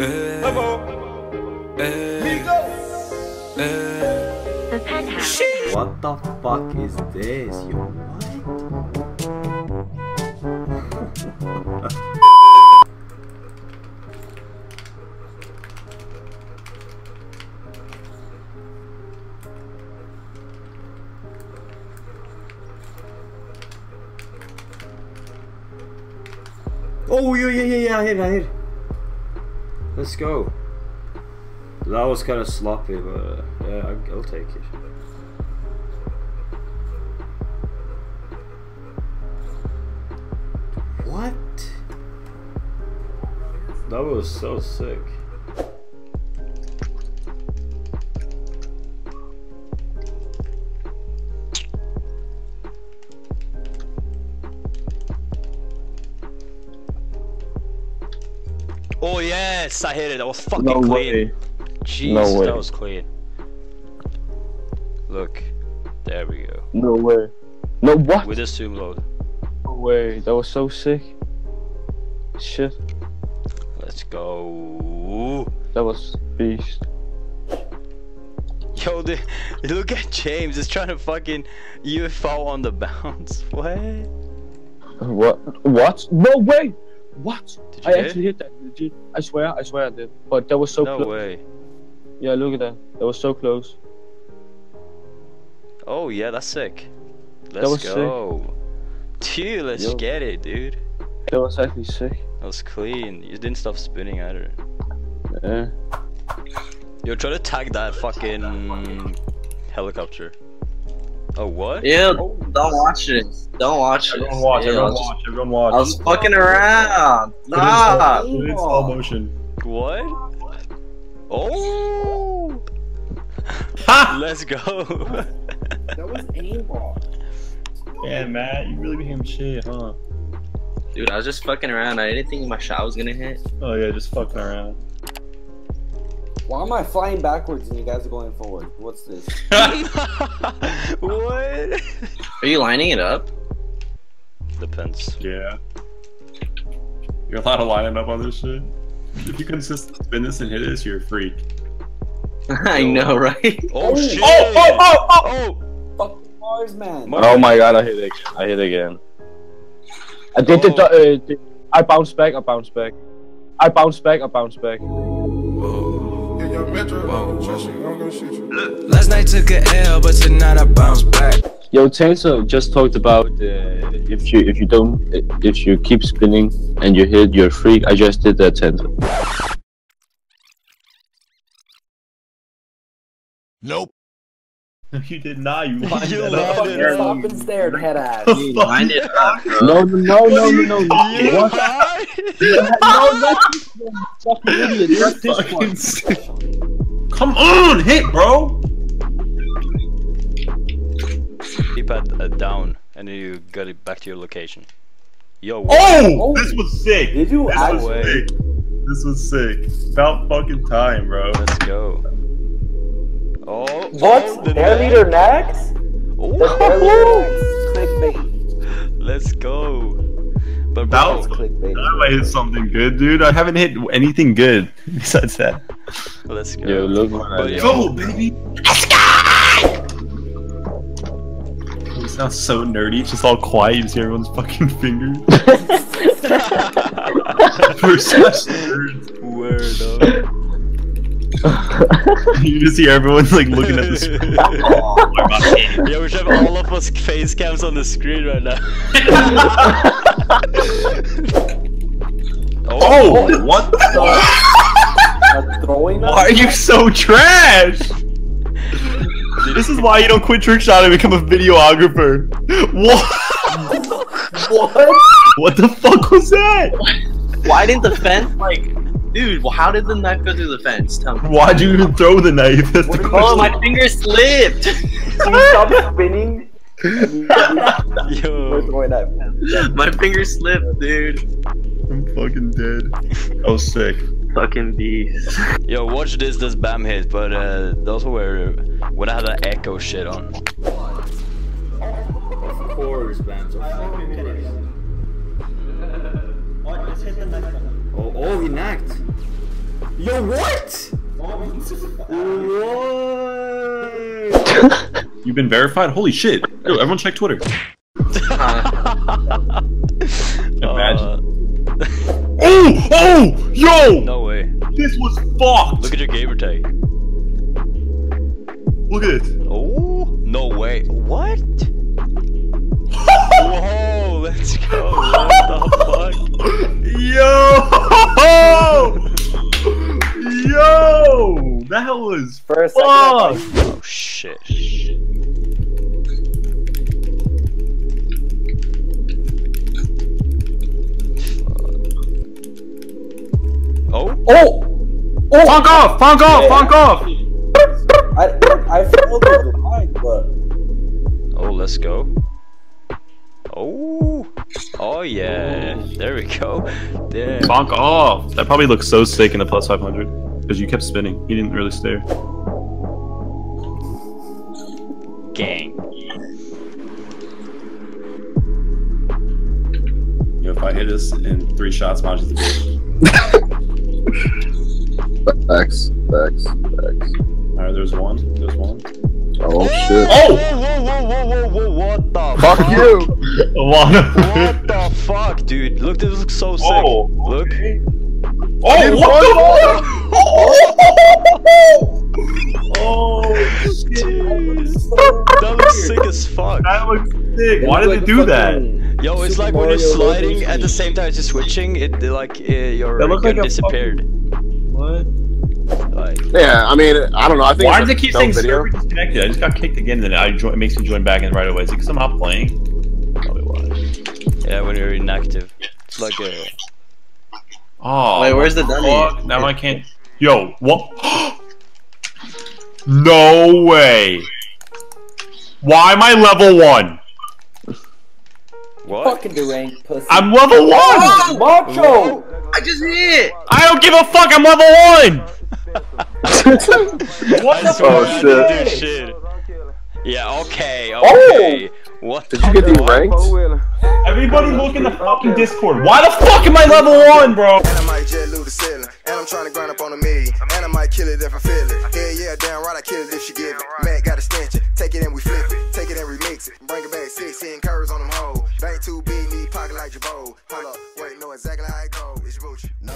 Eh. Eh. Eh. The penthouse. What the fuck is this? Yo, what? Oh yeah yeah yeah yeah I hit I hit. Let's go. That was kind of sloppy, but uh, yeah, I'll take it. What? That was so sick. Oh yes, I hit it. That was fucking No clean. way. Jeez, No way. that was clean. Look, there we go. No way. No what? With a zoom load. No way. That was so sick. Shit. Let's go. That was beast. Yo, the, look at James. He's trying to fucking UFO on the bounce. What? What? What? No way. What? Did you I actually hit that. Legit. I swear. I swear I did. But that was so no close. way. Yeah, look at that. That was so close. Oh yeah, that's sick. Let's was sick. go. Dude, let's Yo. get it, dude. That was actually sick. That was clean. You didn't stop spinning either. Yeah. Yo, try to tag that fucking helicopter. Oh, what? Yeah, don't watch it. Don't watch it. Everyone watch, Ew, I everyone was- watch, everyone watch. I was fucking around. Stop. Put it in slow motion. What? Oh! Ha! Let's go. That was aimball. Yeah, Matt, you really became shit, huh? Dude, I was just fucking around. I didn't think my shot was gonna hit. Oh yeah, just fucking around. Why am I flying backwards and you guys are going forward? What's this? what? Are you lining it up? Depends. Yeah. You're allowed to line it up on this shit. If you can just spin this and hit this, you're a freak. I know, right? Oh, shit! oh, oh, oh! Oh! Fucking Mars, man. Mar- Oh my god! I hit again. I hit again. I did the. Oh. Uh, the- I bounced back. I bounced back. I bounced back. I bounced back. Last night took a L, but tonight I bounce back. Yo, Tenso just talked about uh, if you if you don't if you keep spinning and you hit your freak. I just did that, Tenso. Nope. No, you did not. You lined You that up. lined Stop and stared, head ass. You lined it up, bro. No, no, no, no, no, no. You What? high? No, not this. Fucking idiot. Not this Fucking one. Sick. Come on, hit, bro. Keep it uh, down, and then you got it back to your location. Yo, Oh, Oh. this was sick. Did you This was way. sick. This was sick. About fucking time, bro. let's go. Oh, What? oh, the Air net. leader next? Oh. Clickbait. let's go. But That was Clickbait. Time I hit something good, dude. I haven't hit anything good besides that. let's go. Yo, look what I But yo, Go, baby. Let's go. We sounds so nerdy. It's just all quiet. You just hear everyone's fucking fingers. We're such nerds. Word up. You just hear everyone's like looking at the screen. Oh, we're about to hit. Yeah, we should have all of us face cams on the screen right now. Oh, what? the- oh, Throwing Why are you so trash? This is why you don't quit trick shot and become a videographer. What? What? What the fuck was that? Why didn't the fence like, dude? well, How did the knife go through the fence? Tell me. Why'd you even throw the knife? That's the Oh, my finger slipped. You stop spinning. and We're Yo, throwing that. my finger slipped, dude. I'm fucking dead. I was sick. Fucking beast. yo, watch this, this BAM hit, but uh, those were when I had that echo shit on. Of course, man. So Oh, oh, he knocked. Yo, what? What? You've been verified? Holy shit. Yo, everyone check Twitter. Imagine. Uh, oh! Oh! Yo! no way. This was fucked! Look at your gamer tag. Look at this. Oh, no way. What? Whoa, let's go. What the fuck? Yo! Yo! That was first. a second, fuck! I thought Oh shit. Oh, Oh! Oh! Funk off! Funk off! Funk off! I, I followed the line, but oh, let's go. Oh, oh yeah. There we go. Damn. Funk off! That probably looks so sick in the plus 500. Because you kept spinning. He didn't really stare. Gang. Yo, if I hit this in three shots, Maj is the bitch. Facts, facts, facts. Alright, there's one. There's one. Oh shit. Oh! Whoa, whoa, whoa, whoa, whoa, what the Fuck you! What the fuck, dude? Look, this looks so oh, sick. Oh, Look. Oh, what the fuck? Oh, That looks sick as fuck. that looks sick. Why did they do that? Yo, it's like when you're sliding at the same time as you're switching, it like uh, your That gun like a disappeared. What? Like, Yeah, I mean, I don't know. I think Why does it keep dumb saying video. server disconnected? I just got kicked again, and I join, it makes me join back in right away. Is it because I'm not playing? Probably why. yeah, when you're inactive, it's like a. Oh. Wait, where's the dummy? fuck, Now I can't. Yo, what? no way. Why am I level one? What? Fucking deranged pussy. I'm level one! Oh! Macho! I just hit! I don't give a fuck, I'm level one! what the oh, fuck? Oh shit. shit. Yeah, okay, oh! okay. Oh! What Did you get the ranked? Everybody look in the fucking Discord. Why the fuck am I level 1, bro? And I'm trying to grind up on a million. And I might kill it if I feel it. Yeah, yeah, damn right, I kill it if she give it. Matt got a stench. Take it and we flip it. Take it and remix it. Bring it back six. He curves on them like Hold up, wait, know exactly how it go. It's Gucci. No.